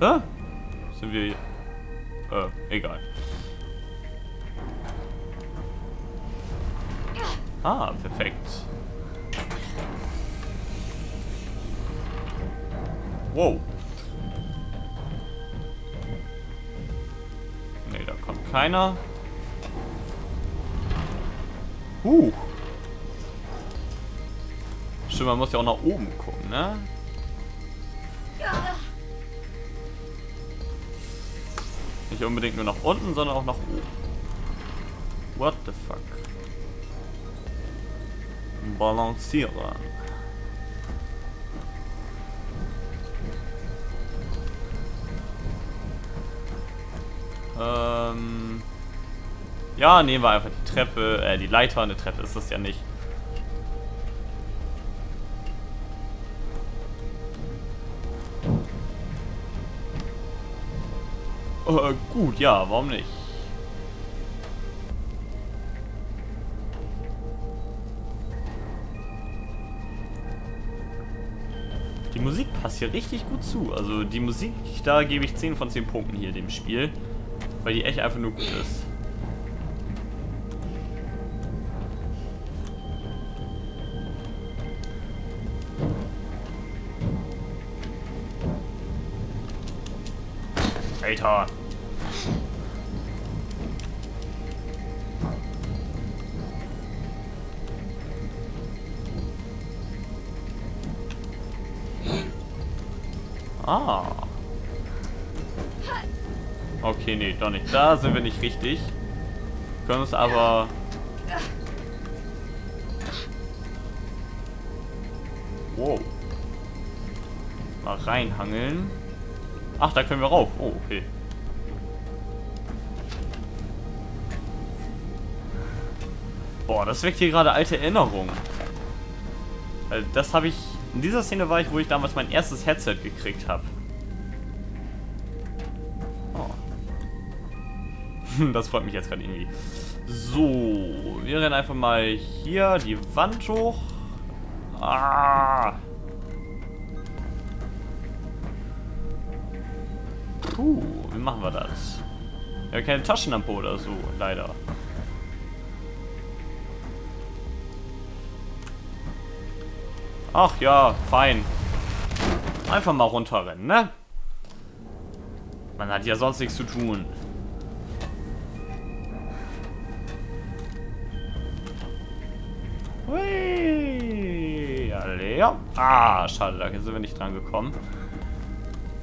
Hä? Sind wir hier? Äh, egal. Ah, perfekt. Wow. Ne, da kommt keiner. Huh. Stimmt, man muss ja auch nach oben gucken, ne? Nicht unbedingt nur nach unten, sondern auch nach oben. What the fuck? Balancieren. Ähm ja, nehmen wir einfach die Treppe, äh, die Leiter. Eine Treppe ist das ja nicht. Äh, gut, ja, warum nicht? Die Musik passt hier richtig gut zu. Also die Musik, da gebe ich 10 von 10 Punkten hier dem Spiel. Weil die echt einfach nur gut ist. Alter. Ah. Okay, nee, doch nicht. Da sind wir nicht richtig. Können uns aber... Wow. Mal reinhangeln. Ach, da können wir rauf. Oh, okay. Boah, das weckt hier gerade alte Erinnerungen. Weil das habe ich... In dieser Szene war ich, wo ich damals mein erstes Headset gekriegt habe. Oh. das freut mich jetzt gerade irgendwie. So, wir rennen einfach mal hier die Wand hoch. Ah. Puh, wie machen wir das? Haben keine Taschenlampe oder so, leider. Ach ja, fein. Einfach mal runterrennen, ne? Man hat ja sonst nichts zu tun. Hui. Ja. Ah, schade, da sind wir nicht dran gekommen.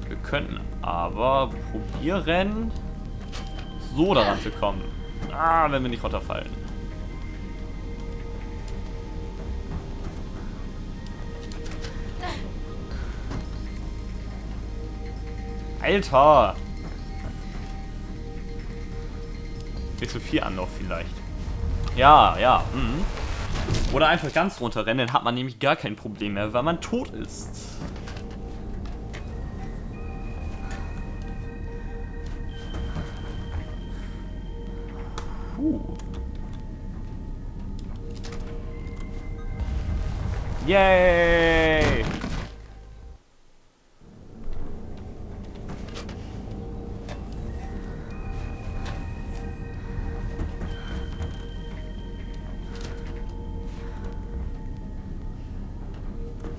Wir könnten aber probieren, so daran zu kommen. Ah, wenn wir nicht runterfallen. Alter! Nicht so viel Anlauf vielleicht. Ja, ja. Mhm. Oder einfach ganz runterrennen, dann hat man nämlich gar kein Problem mehr, weil man tot ist. Puh. Yay!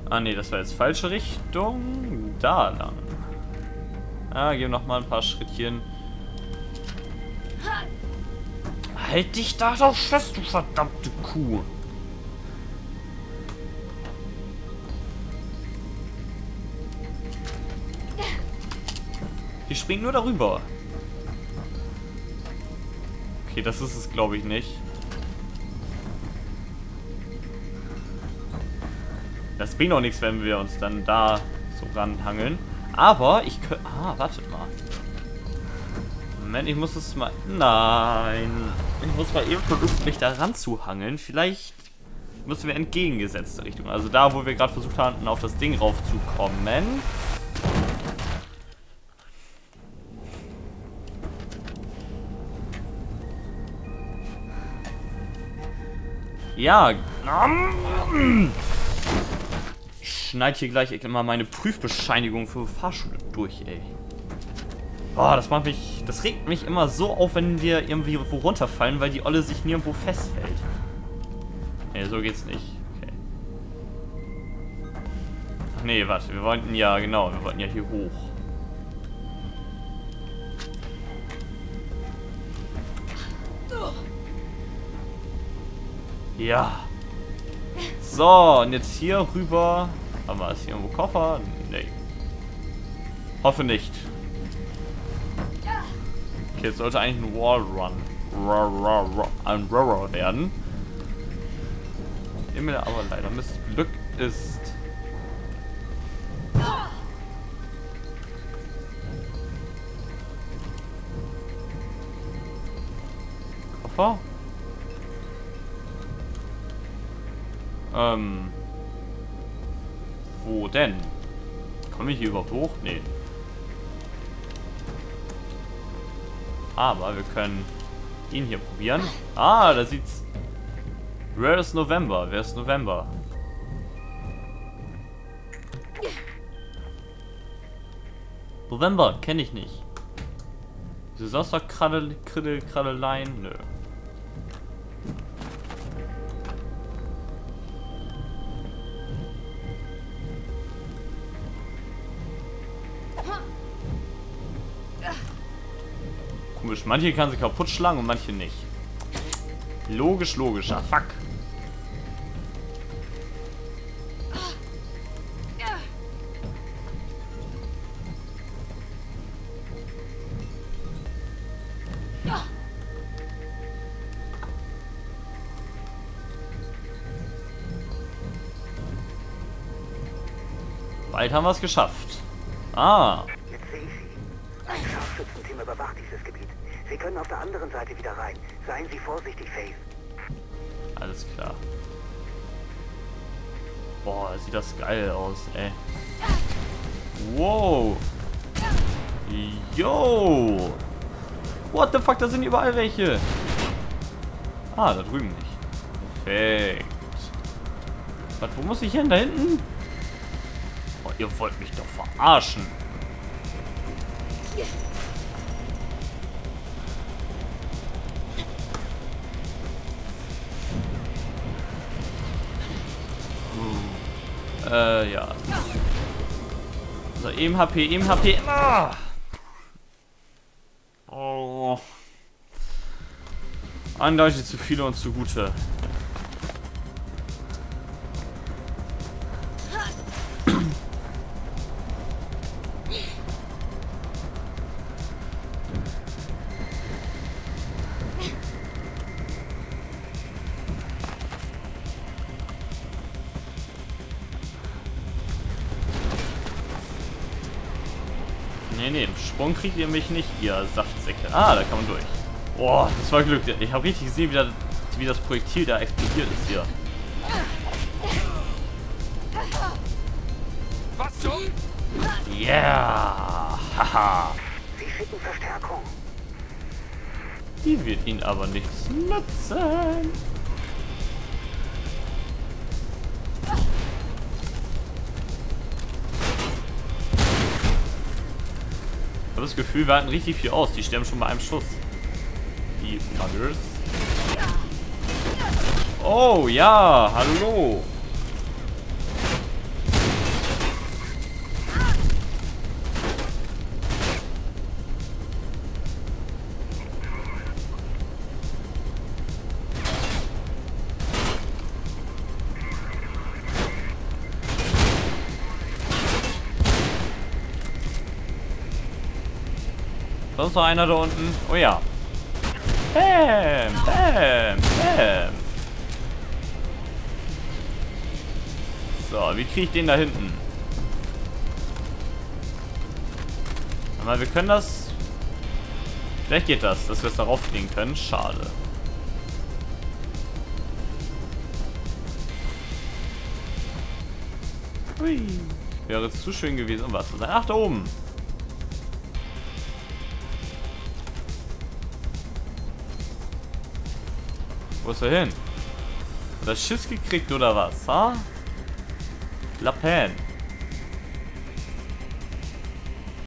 Ah ne, das war jetzt falsche Richtung. Da lang. Ah, gehen noch mal ein paar Schrittchen. Halt dich da doch fest, du verdammte Kuh. Die springt nur darüber. Okay, das ist es, glaube ich, nicht. Das bringt auch nichts, wenn wir uns dann da so ranhangeln. Aber ich könnte... Ah, wartet mal. Moment, ich muss es mal... Nein. Ich muss mal eben versuchen, mich da ranzuhangeln. Vielleicht müssen wir entgegengesetzte Richtung. Also da, wo wir gerade versucht hatten, auf das Ding raufzukommen. Ja. Schneid hier gleich immer meine Prüfbescheinigung für Fahrschule durch, ey. Boah, das macht mich. Das regt mich immer so auf, wenn wir irgendwie wo runterfallen, weil die Olle sich nirgendwo festhält. Nee, so geht's nicht. Okay. Ach nee, warte, wir wollten ja, genau, wir wollten ja hier hoch. Ja. So, und jetzt hier rüber. Haben wir es hier irgendwo Koffer? Nee. Hoffe nicht. Okay, es sollte eigentlich ein Wall Run. Ein Roar werden. Immer aber leider Glück ist. Koffer? Ähm. Wo denn? Komme ich hier überhaupt hoch? Nee. Aber wir können ihn hier probieren. Ah, da sieht's... Where is November? Wer ist November? November, kenne ich nicht. Ist das noch Kraddel, Kriddel, Kraddeleien? Nö. Komisch. Manche kann sie kaputt schlagen und manche nicht. Logisch, logisch. Ah, fuck. Bald haben wir es geschafft. Ah. Sie können auf der anderen Seite wieder rein. Seien Sie vorsichtig, Faith. Alles klar. Boah, sieht das geil aus, ey. Wow. Yo. What the fuck, da sind überall welche. Ah, da drüben nicht. Perfekt. Was, wo muss ich hin? Da hinten? Oh, ihr wollt mich doch verarschen. Äh, ja. So, eben HP, eben HP. Ah! Oh. Eindeutig zu viele und zu gute. Nee, nee, im Sprung kriegt ihr mich nicht, ihr Saftsäcke. Ah, da kann man durch. Boah, das war Glück. Ich habe richtig gesehen, wie, da, wie das Projektil da explodiert ist hier. Was zum? Yeah! Haha! Sie schicken Verstärkung. Die wird ihn aber nichts nutzen. Habe das Gefühl, wir halten richtig viel aus. Die sterben schon bei einem Schuss. Die Muggers. Oh, ja, hallo. Sonst noch einer da unten? Oh ja. Bam, bam, bam. So, wie kriege ich den da hinten? Aber wir können das... Vielleicht geht das, dass wir es darauf fliegen können. Schade. Hui. Wäre jetzt zu schön gewesen, um was zu sein. Ach, da oben. Wo ist er hin? Hat das Schiss gekriegt oder was, ha? Lappen.